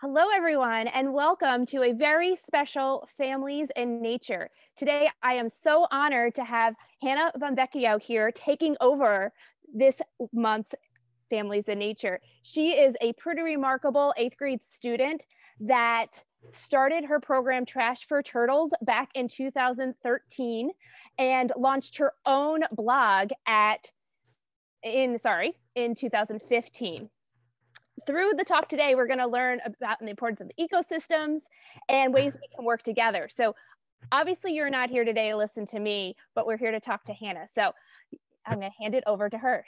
Hello, everyone, and welcome to a very special Families in Nature. Today, I am so honored to have Hannah Bonvechio here taking over this month's Families in Nature. She is a pretty remarkable eighth grade student that started her program Trash for Turtles back in 2013 and launched her own blog at in sorry in 2015 through the talk today, we're going to learn about the importance of the ecosystems and ways we can work together. So obviously you're not here today to listen to me, but we're here to talk to Hannah. So I'm going to hand it over to her.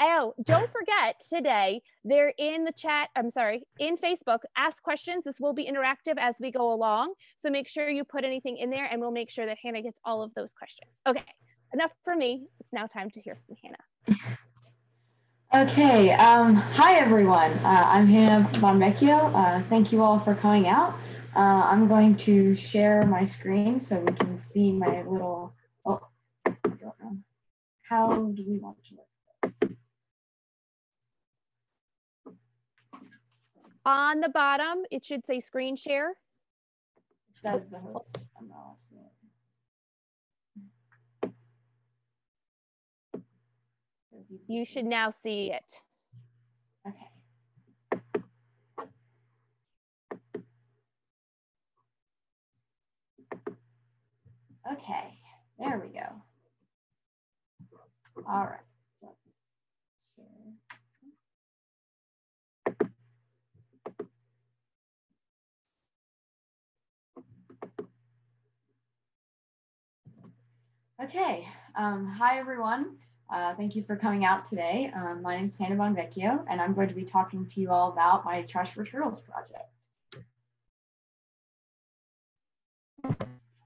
Oh, don't forget today, they're in the chat. I'm sorry, in Facebook, ask questions. This will be interactive as we go along. So make sure you put anything in there and we'll make sure that Hannah gets all of those questions. Okay, enough for me. It's now time to hear from Hannah. Okay, um, hi everyone. Uh, I'm Hannah Bonvechio. Uh, thank you all for coming out. Uh, I'm going to share my screen so we can see my little, oh, I don't know. How do we want to work this? On the bottom, it should say screen share. It says the host. You should now see it. Okay. Okay, there we go. All right. Okay, um, hi everyone. Uh, thank you for coming out today. Um, my name is Hannah Bonvechio, and I'm going to be talking to you all about my Trash for Turtles project.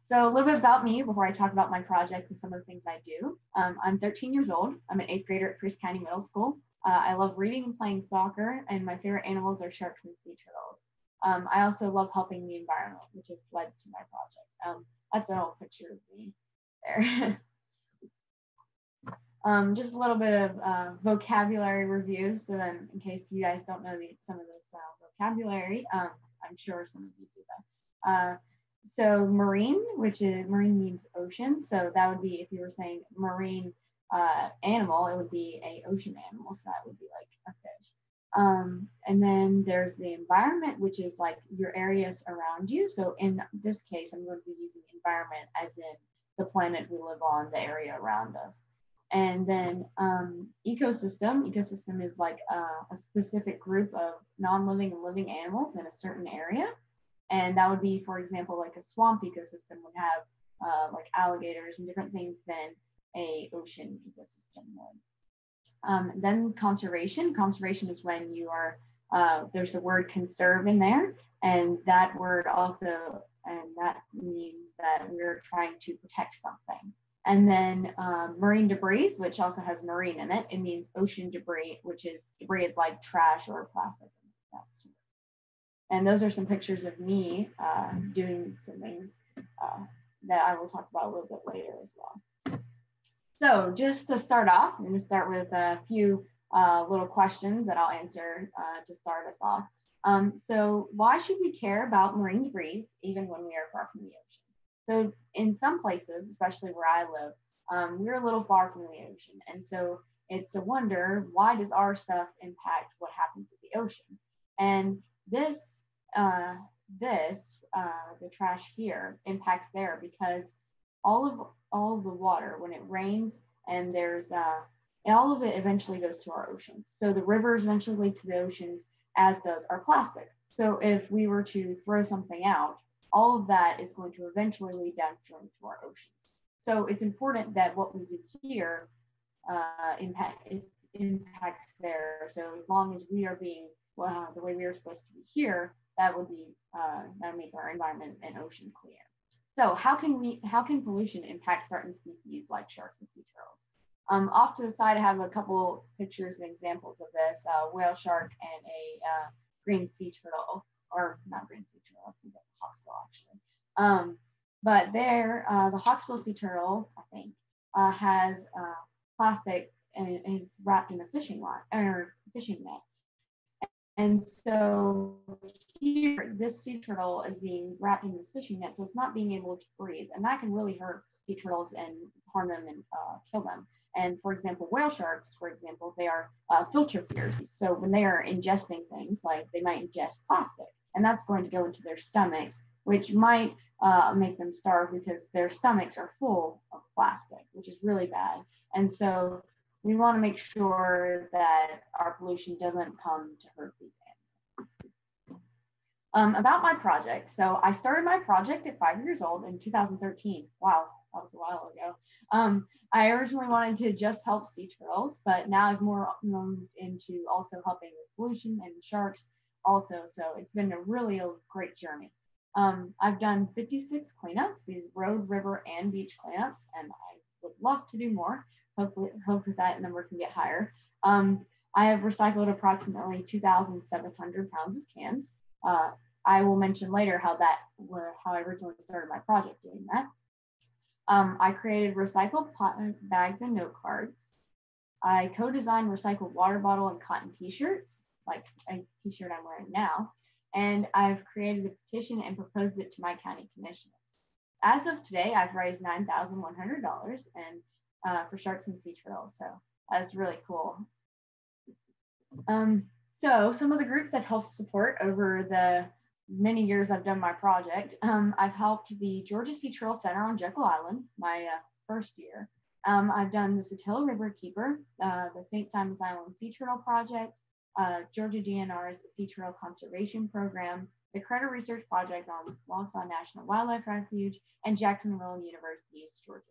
So a little bit about me before I talk about my project and some of the things I do. Um, I'm 13 years old. I'm an eighth grader at Pierce County Middle School. Uh, I love reading and playing soccer, and my favorite animals are sharks and sea turtles. Um, I also love helping the environment, which has led to my project. Um, that's an old picture of me there. Um, just a little bit of uh, vocabulary review. So then in case you guys don't know the, some of this uh, vocabulary, um, I'm sure some of you do that. Uh, so marine, which is marine means ocean. So that would be if you were saying marine uh, animal, it would be a ocean animal. So that would be like a fish. Um, and then there's the environment, which is like your areas around you. So in this case, I'm going to be using environment as in the planet we live on, the area around us. And then um, ecosystem, ecosystem is like uh, a specific group of non-living and living animals in a certain area. And that would be, for example, like a swamp ecosystem would have uh, like alligators and different things than a ocean ecosystem would. Um, then conservation, conservation is when you are, uh, there's the word conserve in there. And that word also, and that means that we're trying to protect something. And then um, marine debris, which also has marine in it, it means ocean debris, which is debris is like trash or plastic. And those are some pictures of me uh, doing some things uh, that I will talk about a little bit later as well. So just to start off, I'm to start with a few uh, little questions that I'll answer uh, to start us off. Um, so why should we care about marine debris even when we are far from the ocean? So in some places, especially where I live, um, we're a little far from the ocean. And so it's a wonder, why does our stuff impact what happens at the ocean? And this, uh, this, uh, the trash here impacts there because all of all of the water, when it rains and there's uh, all of it eventually goes to our oceans. So the rivers eventually lead to the oceans, as does our plastic. So if we were to throw something out, all of that is going to eventually lead downstream to our oceans. So it's important that what we do here uh, impact impacts there. So as long as we are being well, the way we are supposed to be here, that would be uh, that would make our environment and ocean clear. So how can we how can pollution impact threatened species like sharks and sea turtles? Um, off to the side, I have a couple pictures and examples of this: a whale shark and a uh, green sea turtle, or not green sea turtle. I think that's Hawksbill actually. Um, but there, uh, the Hawksbill sea turtle, I think, uh, has uh, plastic and is wrapped in a fishing line or fishing net. And so here, this sea turtle is being wrapped in this fishing net, so it's not being able to breathe, and that can really hurt sea turtles and harm them and uh, kill them. And for example, whale sharks, for example, they are uh, filter feeders. So when they are ingesting things, like they might ingest plastic, and that's going to go into their stomachs, which might uh, make them starve because their stomachs are full of plastic, which is really bad. And so we want to make sure that our pollution doesn't come to hurt these animals. Um, about my project. So I started my project at five years old in 2013. Wow, that was a while ago. Um, I originally wanted to just help sea turtles, but now I've more moved into also helping with pollution and sharks also. So it's been a really a great journey. Um, I've done 56 cleanups, these road, river, and beach cleanups, and I would love to do more. Hopefully, hopefully that number can get higher. Um, I have recycled approximately 2,700 pounds of cans. Uh, I will mention later how that how I originally started my project doing that. Um, I created recycled pot bags and note cards. I co-designed recycled water bottle and cotton t-shirts, like a t-shirt I'm wearing now. And I've created a petition and proposed it to my county commissioners. As of today, I've raised $9,100 and uh, for sharks and sea turtles. So that's really cool. Um, so some of the groups I've helped support over the many years I've done my project, um, I've helped the Georgia Sea Turtle Center on Jekyll Island, my uh, first year. Um, I've done the Satilla River Keeper, uh, the St. Simons Island Sea Turtle Project, uh, Georgia DNR's Sea Turtle Conservation Program, the Caretta Research Project on Wassaw National Wildlife Refuge, and Jacksonville University's Georgia.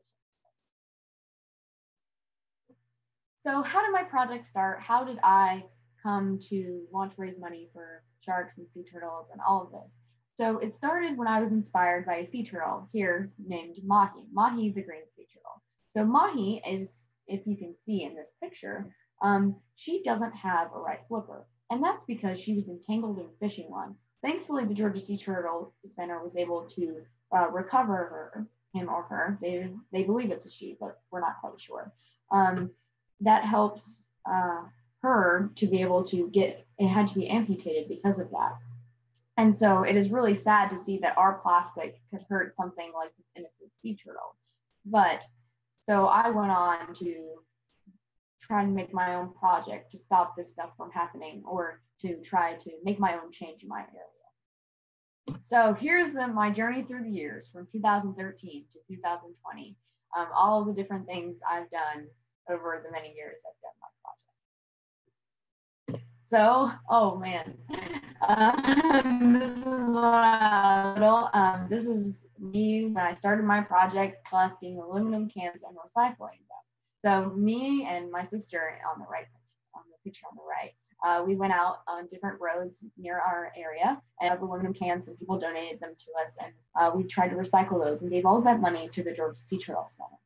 So how did my project start? How did I come to want to raise money for sharks and sea turtles and all of this? So it started when I was inspired by a sea turtle here named Mahi, Mahi the green sea turtle. So Mahi is, if you can see in this picture, um, she doesn't have a right flipper. And that's because she was entangled in fishing line. Thankfully, the Georgia Sea Turtle Center was able to uh, recover her, him or her. They, they believe it's a she, but we're not quite sure. Um, that helps uh, her to be able to get, it had to be amputated because of that. And so it is really sad to see that our plastic could hurt something like this innocent sea turtle. But so I went on to try and make my own project to stop this stuff from happening or to try to make my own change in my area. So here's the, my journey through the years from 2013 to 2020. Um, all the different things I've done over the many years I've done my project. So, oh man, um, this is I, um, this is me when I started my project collecting aluminum cans and recycling them. So me and my sister on the right, on the picture on the right, uh, we went out on different roads near our area and have aluminum cans and people donated them to us and uh, we tried to recycle those and gave all of that money to the Georgia Sea Turtle Center.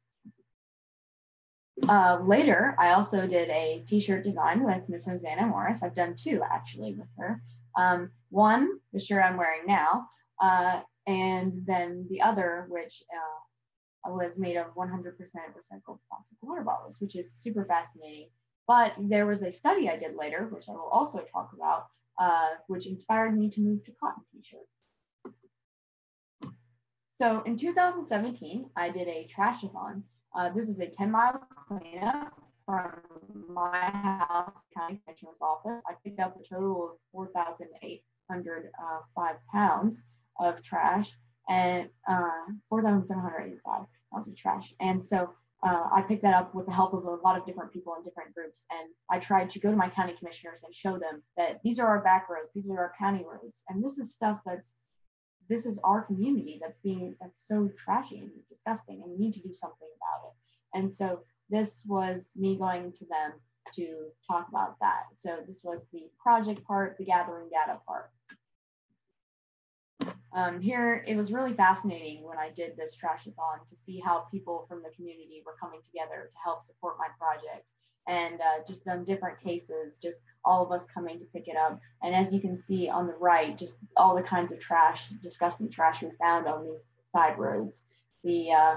Uh, later, I also did a t-shirt design with Miss Hosanna Morris. I've done two actually with her. Um, one, the shirt I'm wearing now, uh, and then the other, which uh, was made of 100% recycled plastic water bottles, which is super fascinating. But there was a study I did later, which I will also talk about, uh, which inspired me to move to cotton t-shirts. So in 2017, I did a trashathon uh, this is a 10 mile cleanup from my house, county commissioner's office. I picked up a total of 4,805 pounds of trash and uh, 4,785 pounds of trash. And so uh, I picked that up with the help of a lot of different people in different groups. And I tried to go to my county commissioners and show them that these are our back roads, these are our county roads. And this is stuff that's this is our community that's being that's so trashy and disgusting and we need to do something about it and so this was me going to them to talk about that so this was the project part the gathering data part um, here it was really fascinating when i did this trashathon to see how people from the community were coming together to help support my project and uh, just done different cases, just all of us coming to pick it up. And as you can see on the right, just all the kinds of trash, disgusting trash we found on these side roads. The, uh,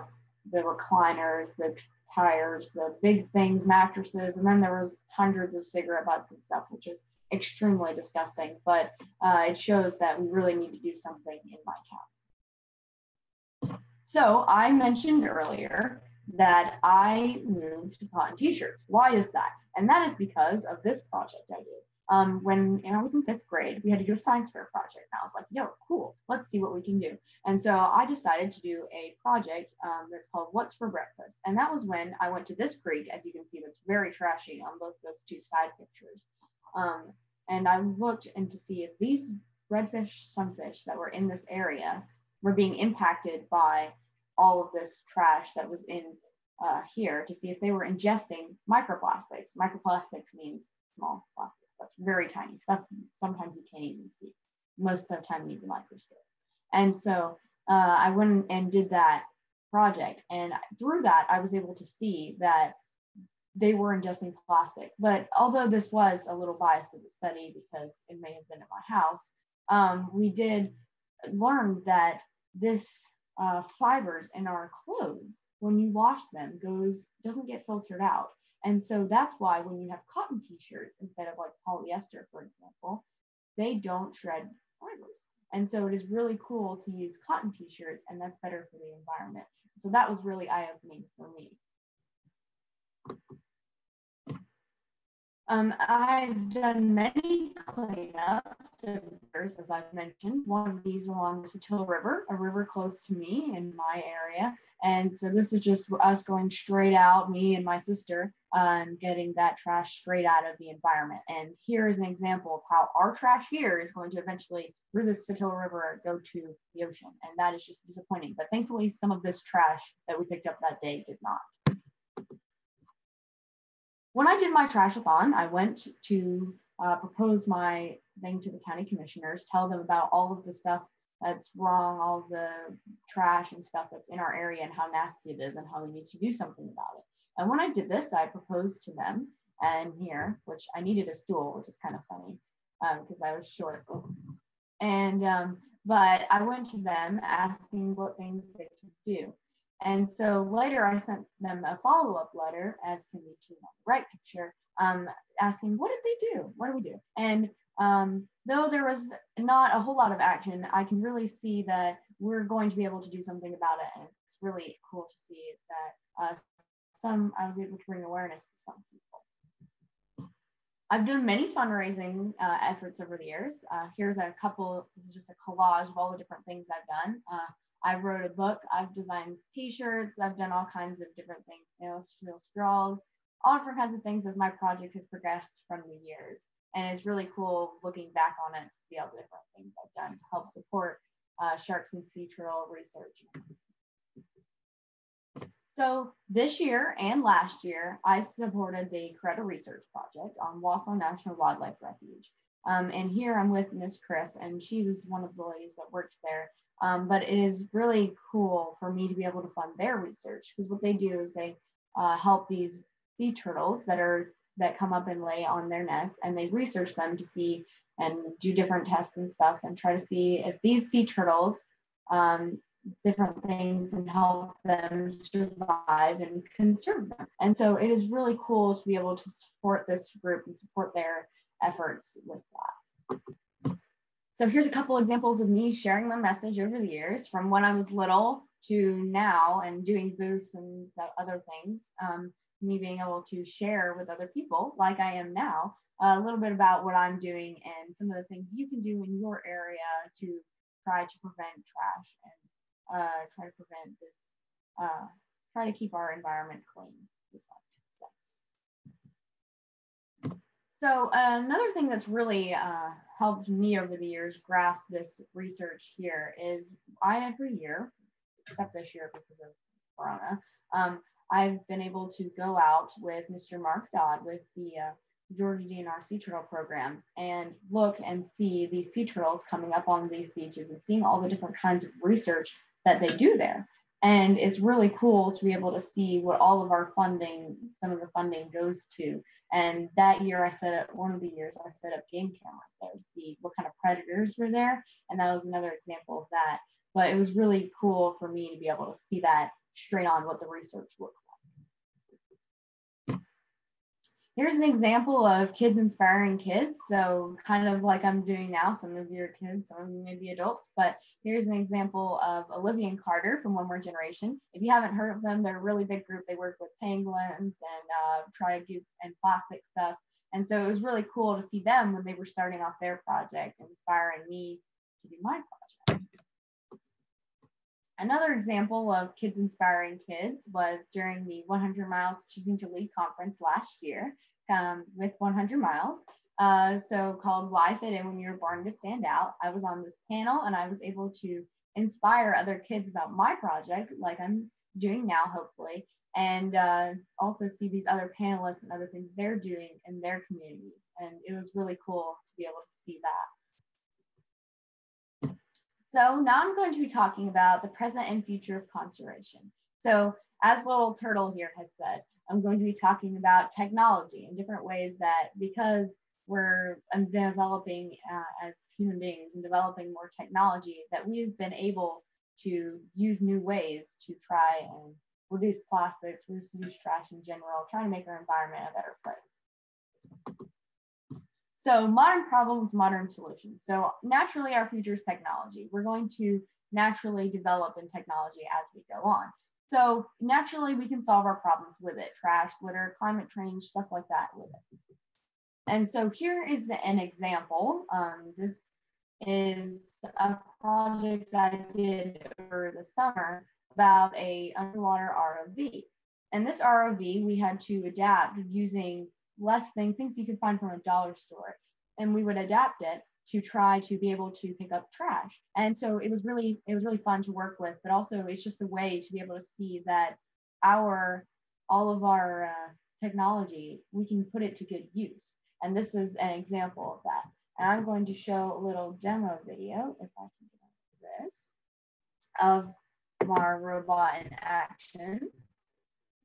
the recliners, the tires, the big things, mattresses, and then there was hundreds of cigarette butts and stuff, which is extremely disgusting, but uh, it shows that we really need to do something in my county. So I mentioned earlier that I moved to cotton t-shirts. Why is that? And that is because of this project I did. Um, when I was in fifth grade, we had to do a science fair project. And I was like, yo, cool, let's see what we can do. And so I decided to do a project um, that's called What's for Breakfast. And that was when I went to this creek, as you can see, that's very trashy on both those two side pictures. Um, and I looked and to see if these redfish, sunfish that were in this area were being impacted by all of this trash that was in uh, here to see if they were ingesting microplastics. Microplastics means small plastics. That's very tiny stuff. Sometimes you can't even see. Most of the time, you need the microscope. And so uh, I went and did that project. And through that, I was able to see that they were ingesting plastic. But although this was a little biased of the study because it may have been at my house, um, we did learn that this uh, fibers in our clothes, when you wash them, goes doesn't get filtered out. And so that's why when you have cotton t-shirts instead of like polyester, for example, they don't shred fibers. And so it is really cool to use cotton t-shirts and that's better for the environment. So that was really eye-opening for me. Um, I've done many cleanups rivers, as I've mentioned. One of these along the Satilla River, a river close to me in my area. And so this is just us going straight out, me and my sister, um, getting that trash straight out of the environment. And here is an example of how our trash here is going to eventually, through the Satilla River, go to the ocean. And that is just disappointing. But thankfully, some of this trash that we picked up that day did not when I did my trashathon, I went to uh, propose my thing to the county commissioners, tell them about all of the stuff that's wrong, all the trash and stuff that's in our area and how nasty it is and how we need to do something about it. And when I did this, I proposed to them and here, which I needed a stool, which is kind of funny because um, I was short. And, um, but I went to them asking what things they could do. And so later I sent them a follow-up letter, as can be seen on the right picture, um, asking, what did they do? What do we do? And um, though there was not a whole lot of action, I can really see that we're going to be able to do something about it. And it's really cool to see that uh, some, I was able to bring awareness to some people. I've done many fundraising uh, efforts over the years. Uh, here's a couple, this is just a collage of all the different things I've done. Uh, I wrote a book. I've designed T-shirts. I've done all kinds of different things, you know, straws, all different kinds of things as my project has progressed from the years. And it's really cool looking back on it to see all the different things I've done to help support uh, sharks and sea turtle research. So this year and last year, I supported the Caretta Research Project on Wassaw National Wildlife Refuge. Um, and here I'm with Miss Chris, and she was one of the ladies that works there. Um, but it is really cool for me to be able to fund their research because what they do is they uh, help these sea turtles that are that come up and lay on their nest and they research them to see and do different tests and stuff and try to see if these sea turtles um, different things and help them survive and conserve them. And so it is really cool to be able to support this group and support their efforts with that. So here's a couple examples of me sharing my message over the years from when I was little to now and doing booths and other things. Um, me being able to share with other people like I am now, a little bit about what I'm doing and some of the things you can do in your area to try to prevent trash and uh, try to prevent this, uh, try to keep our environment clean. So uh, another thing that's really uh, helped me over the years grasp this research here is I every year, except this year because of Corona, um, I've been able to go out with Mr. Mark Dodd with the uh, Georgia DNR Sea Turtle Program and look and see these sea turtles coming up on these beaches and seeing all the different kinds of research that they do there. And it's really cool to be able to see what all of our funding, some of the funding goes to. And that year, I set up one of the years I set up game cameras there to see what kind of predators were there, and that was another example of that. But it was really cool for me to be able to see that straight on what the research looks like. Here's an example of kids inspiring kids. So kind of like I'm doing now, some of you are kids, some of you may be adults, but here's an example of Olivia and Carter from One More Generation. If you haven't heard of them, they're a really big group. They work with penguins and uh, try to do and plastic stuff. And so it was really cool to see them when they were starting off their project, inspiring me to do my project. Another example of kids inspiring kids was during the 100 Miles Choosing to Lead conference last year um, with 100 Miles. Uh, so called Why Fit In When You're Born to Stand Out. I was on this panel and I was able to inspire other kids about my project, like I'm doing now, hopefully, and uh, also see these other panelists and other things they're doing in their communities. And it was really cool to be able to see that. So now I'm going to be talking about the present and future of conservation. So as Little Turtle here has said, I'm going to be talking about technology in different ways that because we're um, developing uh, as human beings and developing more technology that we've been able to use new ways to try and reduce plastics, reduce trash in general, trying to make our environment a better place. So modern problems, modern solutions. So naturally our future is technology. We're going to naturally develop in technology as we go on. So naturally we can solve our problems with it, trash, litter, climate change, stuff like that with it. And so here is an example. Um, this is a project I did over the summer about a underwater ROV. And this ROV we had to adapt using less things, things you could find from a dollar store. And we would adapt it to try to be able to pick up trash. And so it was really, it was really fun to work with, but also it's just a way to be able to see that our, all of our uh, technology, we can put it to good use. And this is an example of that. And I'm going to show a little demo video, if I can get this, of our robot in action.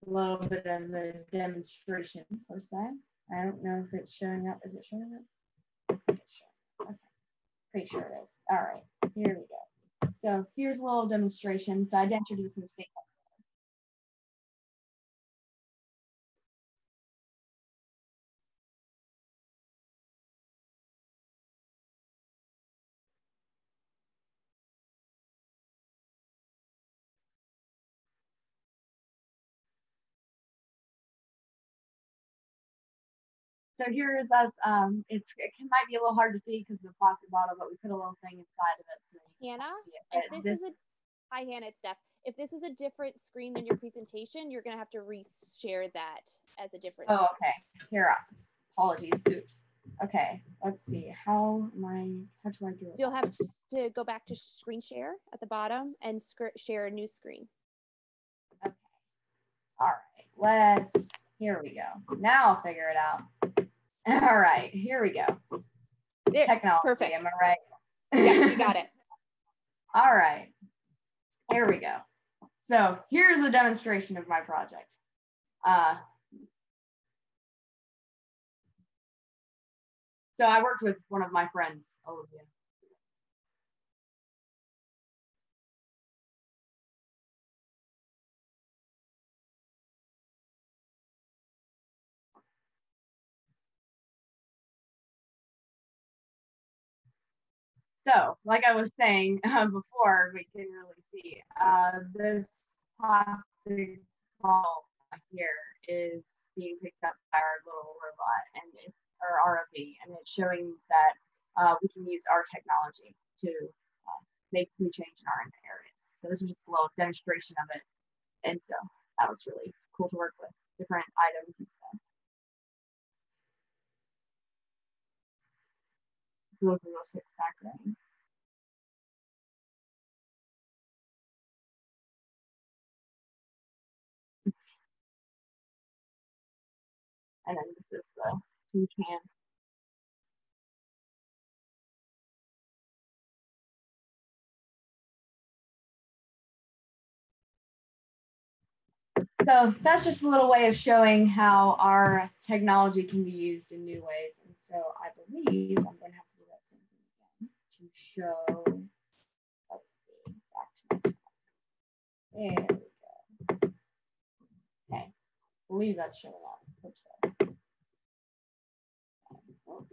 A little bit of the demonstration per se. I don't know if it's showing up. Is it showing up? Pretty sure it is. All right, here we go. So here's a little demonstration. So I entered this in So here is us. Um, it's it can, might be a little hard to see because of the plastic bottle, but we put a little thing inside of it. So Hannah, if this, this, is a hi Hannah, it's Steph. If this is a different screen than your presentation, you're gonna have to re-share that as a different. Oh, okay. Here, apologies. Oops. Okay, let's see. How my how do I do it? So you'll have to go back to screen share at the bottom and share a new screen. Okay. All right. Let's. Here we go. Now I'll figure it out. All right, here we go. There, Technology, perfect. am I right? yeah, you got it. All right, here we go. So here's a demonstration of my project. Uh, so I worked with one of my friends, Olivia. So, like I was saying uh, before, we can really see uh, this plastic ball here is being picked up by our little robot and it's our ROV, and it's showing that uh, we can use our technology to uh, make new change in our areas. So this is just a little demonstration of it, and so that was really cool to work with different items and stuff. Those are those six pack rings. And then this is the tin can. So that's just a little way of showing how our technology can be used in new ways. And so I believe I'm going to have so let's see, back to my There we go. Okay, believe that's showing up. Oops, sorry. Oh,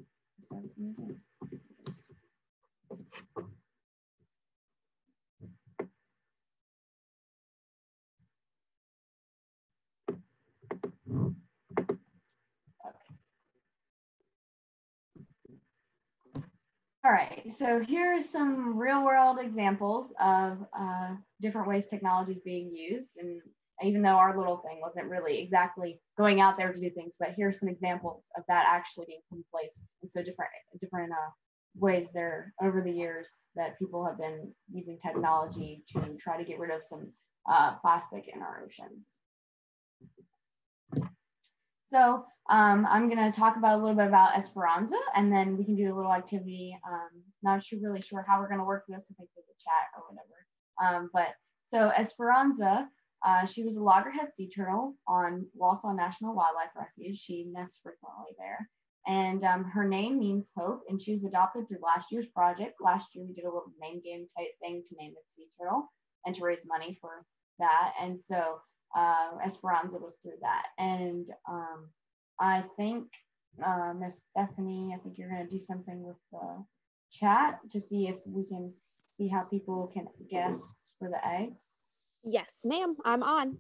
All right, so here are some real world examples of uh, different ways technology is being used. And even though our little thing wasn't really exactly going out there to do things, but here are some examples of that actually being put in place. And so different, different uh, ways there over the years that people have been using technology to try to get rid of some uh, plastic in our oceans. So um, I'm going to talk about a little bit about Esperanza, and then we can do a little activity. Um, not sure, really sure how we're going to work this, I think through the chat or whatever. Um, but so Esperanza, uh, she was a loggerhead sea turtle on Wassaw National Wildlife Refuge. She nests frequently there. And um, her name means hope, and she was adopted through last year's project. Last year, we did a little name game type thing to name the sea turtle and to raise money for that. And so uh, Esperanza was through that. And um, I think uh, Miss Stephanie, I think you're going to do something with the chat to see if we can see how people can guess for the eggs. Yes, ma'am. I'm on.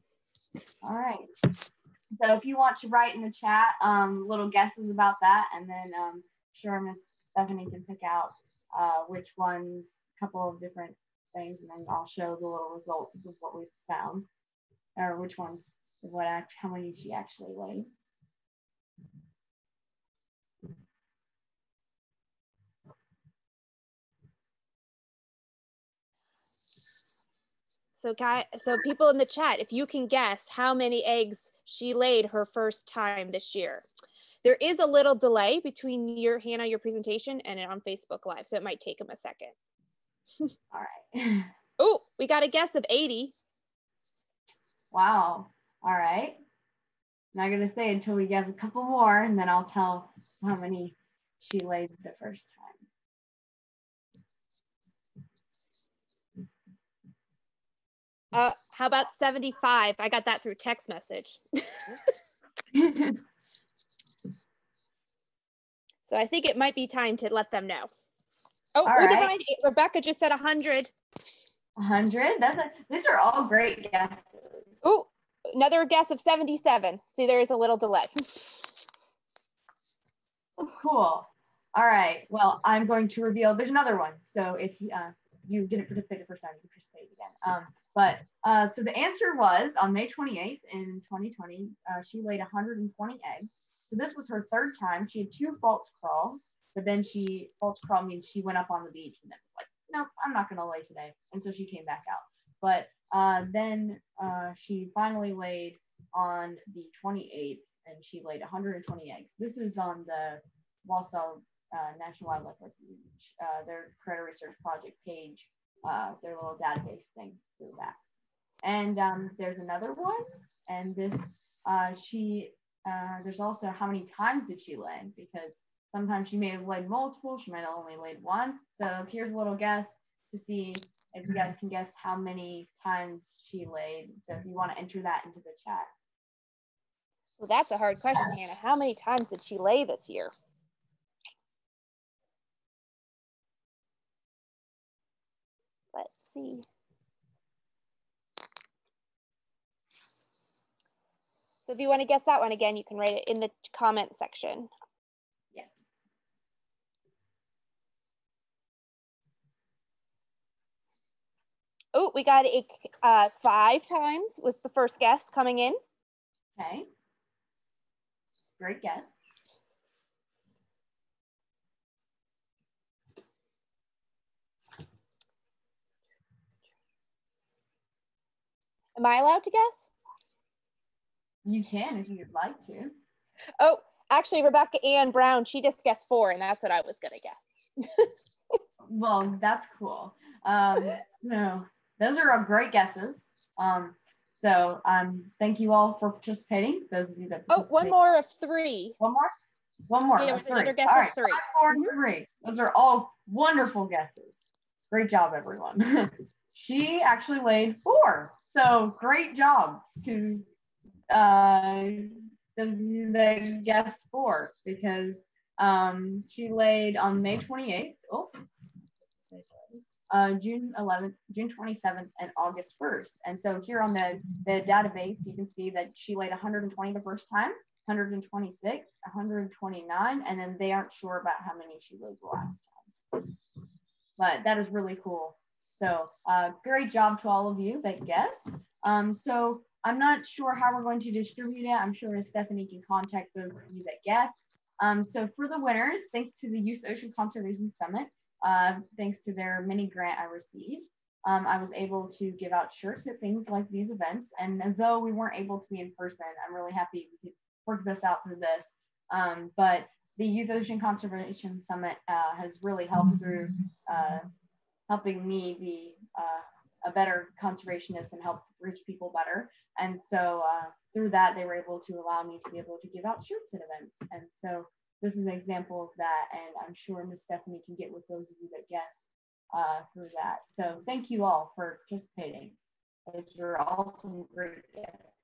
All right. So if you want to write in the chat um, little guesses about that, and then um, sure Miss Stephanie can pick out uh, which ones, a couple of different things, and then I'll show the little results of what we've found, or which ones, what act, how many she actually laid. So, guy, so people in the chat, if you can guess how many eggs she laid her first time this year, there is a little delay between your Hannah, your presentation, and it on Facebook Live, so it might take them a second. All right. oh, we got a guess of 80. Wow. All right. Not gonna say until we get a couple more, and then I'll tell how many she laid the first time. Uh, how about 75? I got that through text message. so I think it might be time to let them know. Oh, right. Rebecca just said 100. 100? That's a, these are all great guesses. Oh, another guess of 77. See, there is a little delay. cool. All right. Well, I'm going to reveal. There's another one. So if uh, you didn't participate the first time, you can participate again. Um, but uh, so the answer was on May 28th in 2020, uh, she laid 120 eggs. So this was her third time. She had two false crawls, but then she false crawl means she went up on the beach and then was like, nope, I'm not gonna lay today. And so she came back out. But uh, then uh, she finally laid on the 28th and she laid 120 eggs. This is on the Wassaw uh, National Wildlife Refuge, uh, their Predator Research Project page uh, their little database thing through that. And um, there's another one, and this she there's also how many times did she lay because sometimes she may have laid multiple, she might have only laid one. So here's a little guess to see if you guys can guess how many times she laid. So if you want to enter that into the chat. Well, that's a hard question, Hannah. How many times did she lay this year? Let's see. So if you want to guess that one again, you can write it in the comment section. Yes. Oh, we got it uh, five times was the first guess coming in. Okay. Great guess. Am I allowed to guess? You can if you'd like to. Oh, actually, Rebecca Ann Brown, she just guessed four, and that's what I was gonna guess. well, that's cool. Um, no, those are great guesses. Um, so um, thank you all for participating. Those of you that oh, one more of three. One more. One more. Yeah, there was another guess all of right. three. Five, four, -hmm. three. Those are all wonderful guesses. Great job, everyone. she actually laid four. So great job to uh, the guest four because Um, she laid on May 28th. Oh, uh, June 11th, June 27th, and August 1st. And so here on the, the database, you can see that she laid 120 the first time, 126, 129, and then they aren't sure about how many she laid the last time. But that is really cool. So uh, great job to all of you that guessed. Um, so I'm not sure how we're going to distribute it. I'm sure Stephanie can contact those of you that guessed. Um, so for the winners, thanks to the Youth Ocean Conservation Summit, uh, thanks to their mini grant I received, um, I was able to give out shirts at things like these events. And though we weren't able to be in person, I'm really happy we could work this out through this. Um, but the Youth Ocean Conservation Summit uh, has really helped through uh, helping me be uh, a better conservationist and help reach people better. And so uh, through that, they were able to allow me to be able to give out shirts at events. And so this is an example of that. And I'm sure Miss Stephanie can get with those of you that guess uh, through that. So thank you all for participating. You're all some great guests.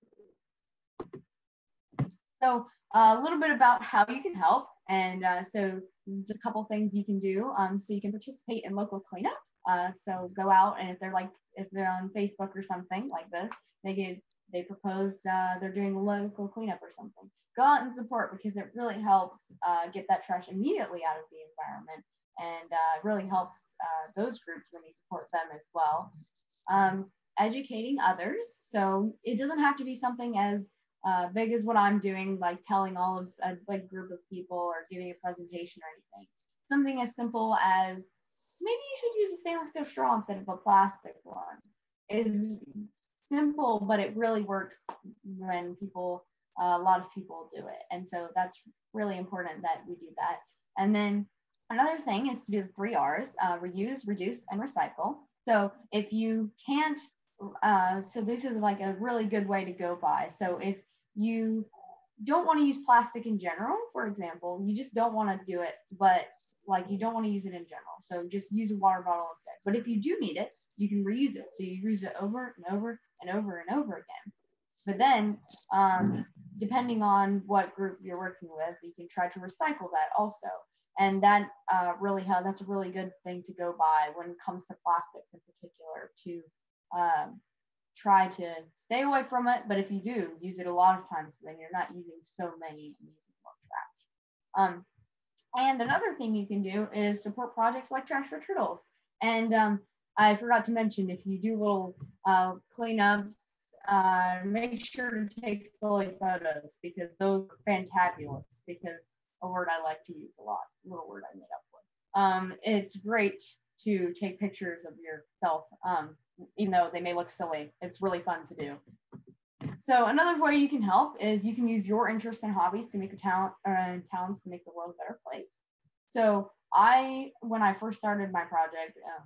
So uh, a little bit about how you can help. And uh, so just a couple things you can do. Um, so you can participate in local cleanups. Uh, so go out and if they're like, if they're on Facebook or something like this, they get, they proposed uh, they're doing local cleanup or something. Go out and support because it really helps uh, get that trash immediately out of the environment and uh, really helps uh, those groups when you support them as well. Um, educating others. So it doesn't have to be something as uh, big as what I'm doing, like telling all of a big group of people or giving a presentation or anything. Something as simple as maybe you should use a stainless steel straw instead of a plastic one is simple, but it really works when people, uh, a lot of people do it. And so that's really important that we do that. And then another thing is to do the three R's, uh, reuse, reduce, and recycle. So if you can't, uh, so this is like a really good way to go by. So if you don't want to use plastic in general, for example, you just don't want to do it, but like you don't want to use it in general. So just use a water bottle instead. But if you do need it, you can reuse it. So you use it over and over and over and over again. But then, um, depending on what group you're working with, you can try to recycle that also. And that uh, really helps. that's a really good thing to go by when it comes to plastics in particular to um, try to stay away from it. But if you do use it a lot of times, then you're not using so many and using more trash. Um, and another thing you can do is support projects like Trash for Turtles. And um, I forgot to mention if you do little uh, cleanups, uh, make sure to take silly photos because those are fantabulous. Because a word I like to use a lot, a little word I made up with. Um, it's great to take pictures of yourself, um, even though they may look silly. It's really fun to do. So another way you can help is you can use your interests and hobbies to make a talent uh, talents to make the world a better place. So I, when I first started my project, uh,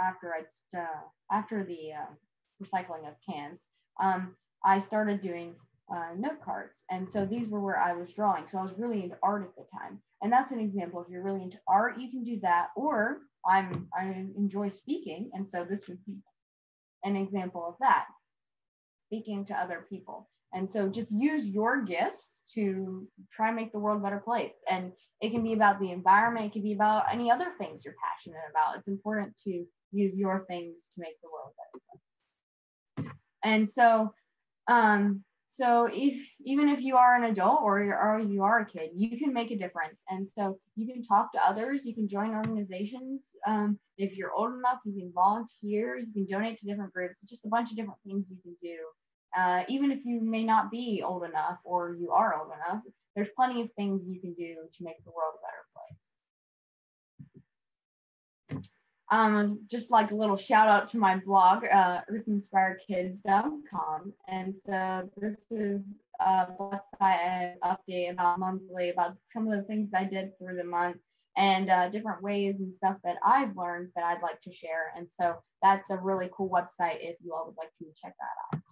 after I, uh, after the uh, recycling of cans, um, I started doing uh, note cards. And so these were where I was drawing. So I was really into art at the time. And that's an example. If you're really into art, you can do that. Or I'm I enjoy speaking, and so this would be an example of that speaking to other people. And so just use your gifts to try and make the world a better place. And it can be about the environment, it can be about any other things you're passionate about. It's important to use your things to make the world a better place. And so, um, so if even if you are an adult or, or you are a kid, you can make a difference. And so you can talk to others, you can join organizations. Um, if you're old enough, you can volunteer, you can donate to different groups. It's just a bunch of different things you can do uh, even if you may not be old enough or you are old enough, there's plenty of things you can do to make the world a better place. Um, just like a little shout out to my blog, uh, earthinspiredkids.com. And so this is a blog site I update about monthly about some of the things I did through the month and uh, different ways and stuff that I've learned that I'd like to share. And so that's a really cool website if you all would like to check that out.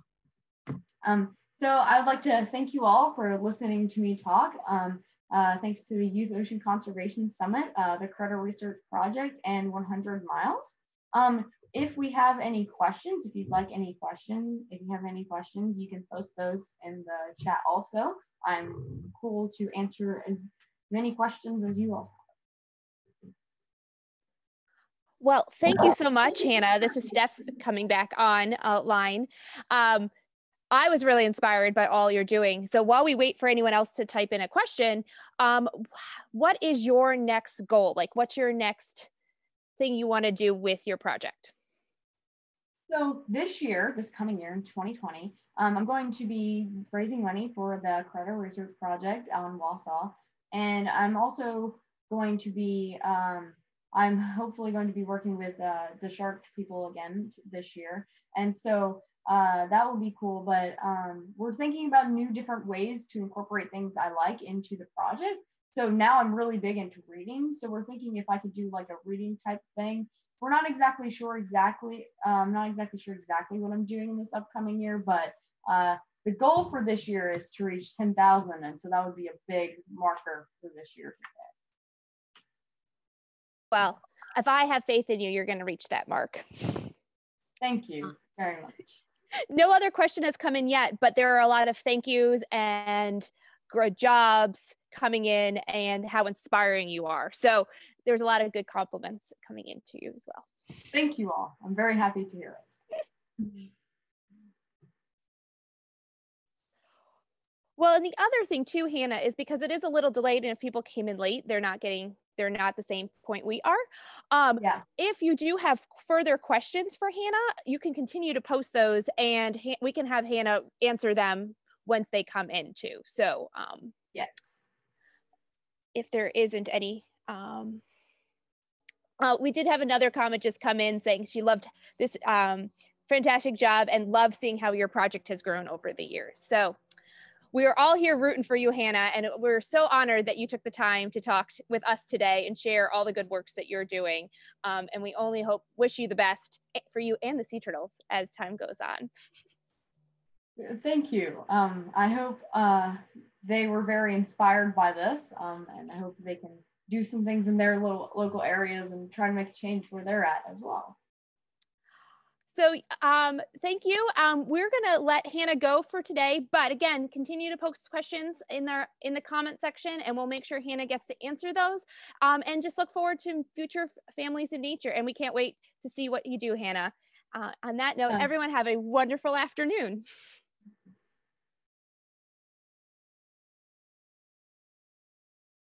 Um, so I would like to thank you all for listening to me talk. Um, uh, thanks to the Youth Ocean Conservation Summit, uh, the Caretta Research Project, and 100 Miles. Um, if we have any questions, if you'd like any questions, if you have any questions, you can post those in the chat also. I'm cool to answer as many questions as you all. Well, thank you so much, Hannah. This is Steph coming back on uh, line. Um, I was really inspired by all you're doing. So while we wait for anyone else to type in a question, um, what is your next goal? Like, what's your next thing you want to do with your project? So this year, this coming year in 2020, um, I'm going to be raising money for the Caretta Research Project out in Wassaw. And I'm also going to be um, I'm hopefully going to be working with uh, the shark people again this year. And so uh, that will be cool. But um, we're thinking about new different ways to incorporate things I like into the project. So now I'm really big into reading. So we're thinking if I could do like a reading type thing. We're not exactly sure exactly, um, not exactly sure exactly what I'm doing in this upcoming year, but uh, the goal for this year is to reach 10,000. And so that would be a big marker for this year. Well, if I have faith in you, you're going to reach that mark. Thank you very much. No other question has come in yet, but there are a lot of thank yous and good jobs coming in and how inspiring you are. So there's a lot of good compliments coming into you as well. Thank you all. I'm very happy to hear it. Well, and the other thing too, Hannah, is because it is a little delayed, and if people came in late, they're not getting they're not the same point we are. Um, yeah. If you do have further questions for Hannah, you can continue to post those, and ha- we can have Hannah answer them once they come in too. So um, yes, if there isn't any. Um, uh, we did have another comment just come in saying she loved this um, fantastic job and love seeing how your project has grown over the years. So we are all here rooting for you, Hannah, and we're so honored that you took the time to talk with us today and share all the good works that you're doing. Um, and we only hope, wish you the best eh, for you and the sea turtles as time goes on. Thank you. Um, I hope uh, they were very inspired by this, um, and I hope they can do some things in their little local areas and try to make a change where they're at as well. So um, thank you. Um, we're gonna let Hannah go for today, but again, continue to post questions in the in the comment section, and we'll make sure Hannah gets to answer those. Um, and just look forward to future families in nature, and we can't wait to see what you do, Hannah. Uh, on that note, everyone have a wonderful afternoon.